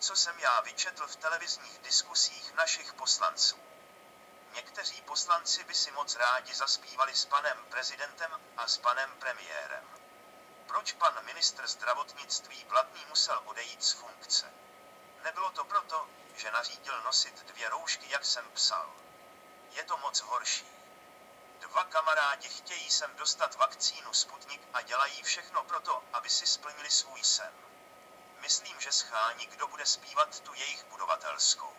co jsem já vyčetl v televizních diskusích našich poslanců. Někteří poslanci by si moc rádi zaspívali s panem prezidentem a s panem premiérem. Proč pan ministr zdravotnictví Blatný musel odejít z funkce? Nebylo to proto, že nařídil nosit dvě roušky, jak jsem psal. Je to moc horší. Dva kamarádi chtějí sem dostat vakcínu Sputnik a dělají všechno proto, aby si splnili svůj sen. Myslím, že schání, kdo bude zpívat tu jejich budovatelskou.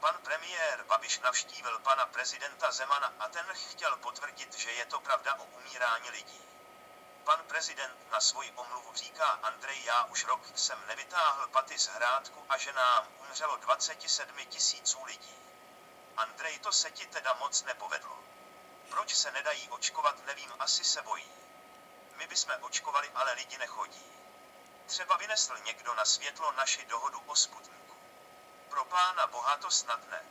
Pan premiér Babiš navštívil pana prezidenta Zemana a ten chtěl potvrdit, že je to pravda o umírání lidí. Pan prezident na svoji omluvu říká Andrej, já už rok jsem nevytáhl paty z hrádku a že nám umřelo 27 tisíců lidí. Andrej, to se ti teda moc nepovedlo. Proč se nedají očkovat, nevím, asi se bojí. My bychom očkovali, ale lidi nechodí. Třeba vynesl někdo na světlo naši dohodu o Sputniku. Pro pána boha to snad ne.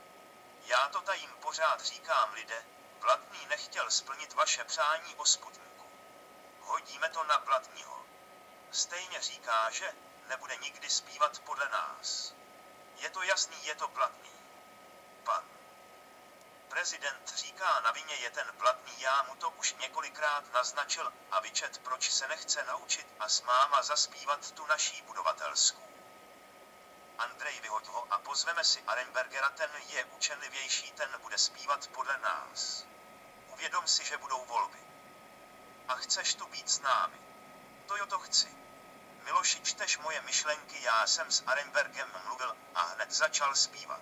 Já to tajím pořád říkám lidé, Blatný nechtěl splnit vaše přání o Sputniku. Hodíme to na Blatního. Stejně říká, že nebude nikdy zpívat podle nás. Je to jasný, je to Blatný. Prezident říká na vině je ten Blatný, já mu to už několikrát naznačil a vyčet proč se nechce naučit a s máma zaspívat tu naší budovatelskou. Andrej vyhoď ho a pozveme si Arenbergera, ten je učenlivější, ten bude zpívat podle nás. Uvědom si, že budou volby. A chceš tu být s námi. To jo to chci. Miloši, čteš moje myšlenky, já jsem s Arenbergem mluvil a hned začal zpívat.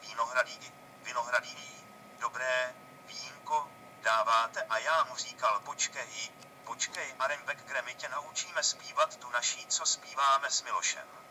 Vinohradí, vinohradí, dobré, vínko, dáváte a já mu říkal počkej, počkej Arenberg, my tě naučíme zpívat tu naší, co zpíváme s Milošem.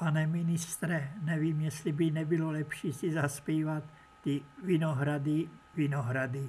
Pane ministře, nevím, jestli by nebylo lepší si zaspívat ty vinohrady, vinohrady.